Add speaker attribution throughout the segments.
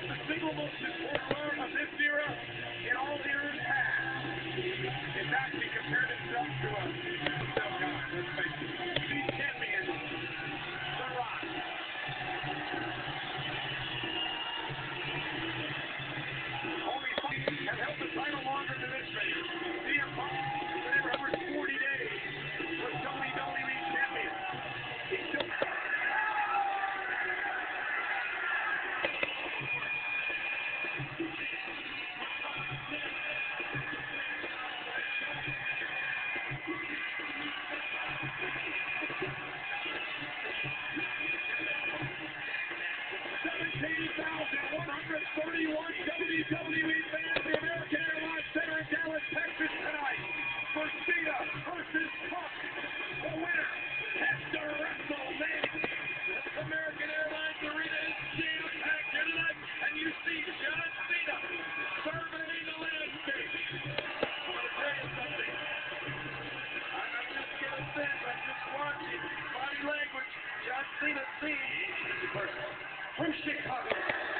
Speaker 1: out the single most difficult of this era in all eras past. In fact, compared himself to God, let's face it. 131 WWE fans at the American Airlines Center in Dallas, Texas tonight for Cena versus Punk. The winner at the WrestleMania.
Speaker 2: American Airlines Arena is jam-packed tonight, and you see John Cena surveying the landscape. I want to tell you something. I'm not just getting sick. I'm just watching body language. John Cena seen from Chicago.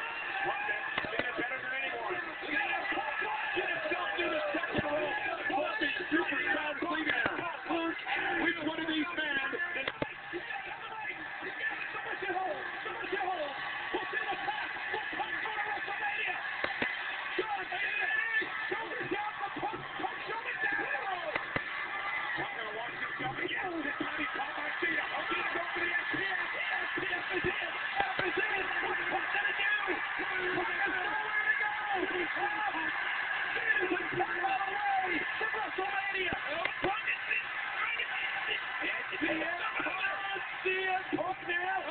Speaker 2: CM Punk now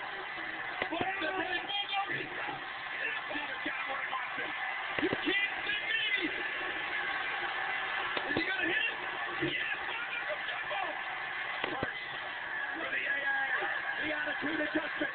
Speaker 1: the touchdown.